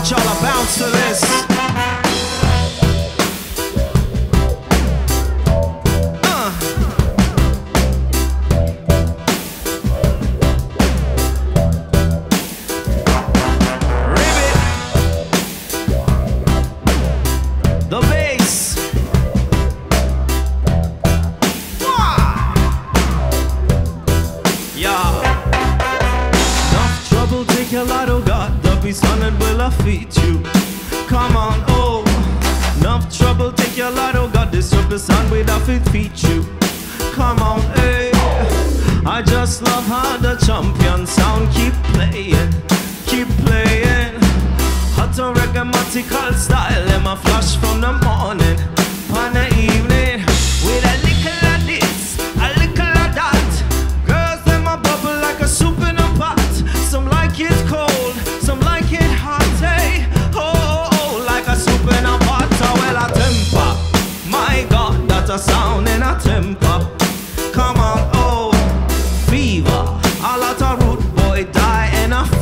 bunch, y'all are bounce to this. Uh. Ribbit. The bass. Yeah. Enough trouble, take a lot of piece hundred will I feed you. Come on, oh, enough trouble, take your light. oh, got this up the sun with I feed feed you. Come on, eh? I just love how the champion sound keep playing, keep playing. Hot reggae style, and my flash from the morning.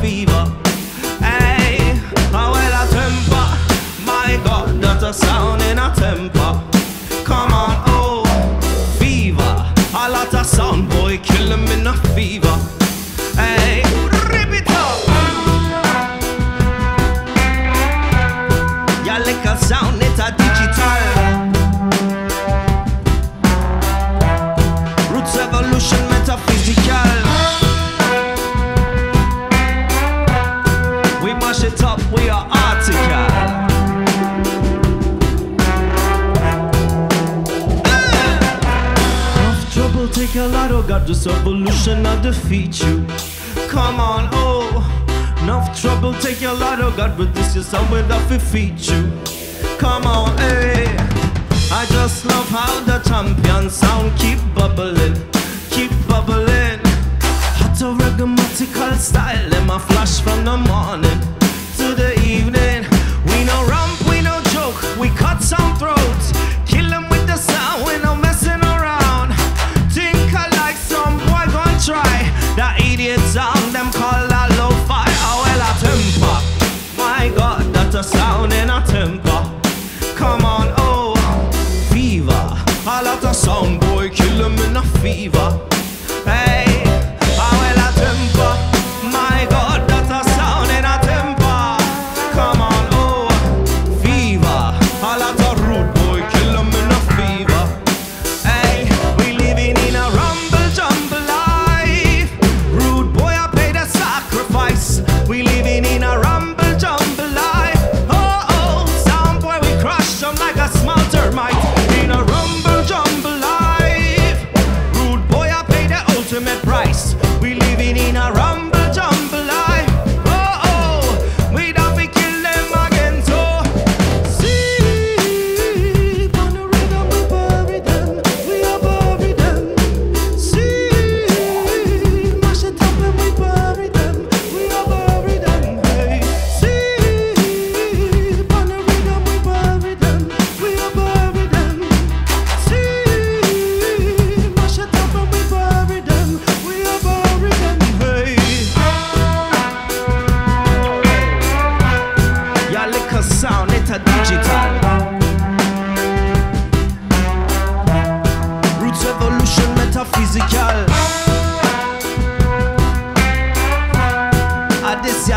fever. Hey, now will I temper, my God, that's a sound. It'll take a lot, of God, this evolution will defeat you. Come on, oh, enough trouble, take a lot, of God, but this is somewhere that we feed you. Come on, hey, I just love how the champion sound keep idiot song them call a lo-fi. Oh, well, a temper. My God, that's a sound in a temper. Come on, oh, fever. I love the sound boy, kill him in a fever.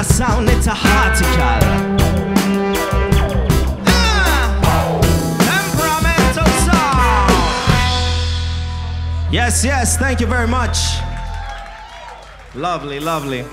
that sound, it's a harticle. Ah! Yes, yes, thank you very much. Lovely, lovely.